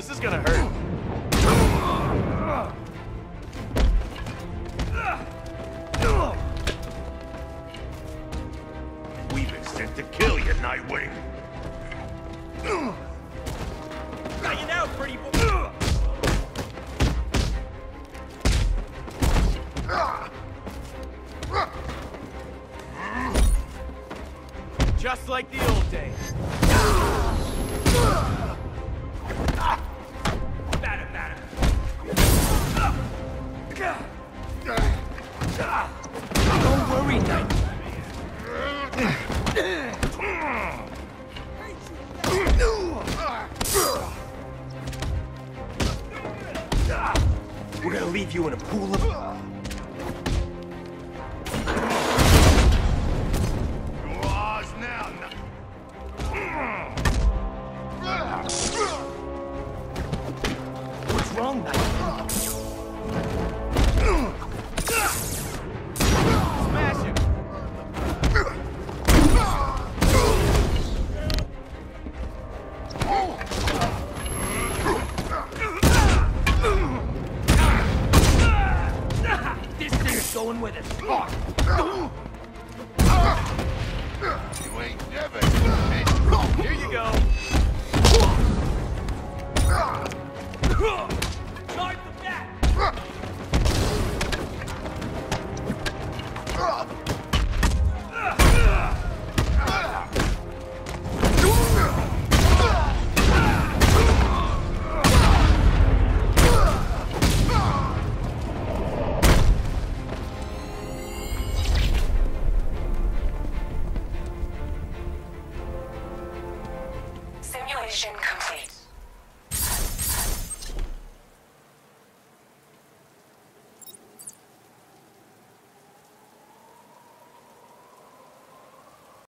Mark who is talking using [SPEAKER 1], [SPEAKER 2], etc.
[SPEAKER 1] This is gonna hurt.
[SPEAKER 2] We've been sent to kill you, Nightwing.
[SPEAKER 1] Got you now, pretty boy. Just like the old days. Leave you in a pool of... What's wrong, Knight? Going with us.
[SPEAKER 2] You ain't never.
[SPEAKER 1] Here you go.
[SPEAKER 3] Simulation complete.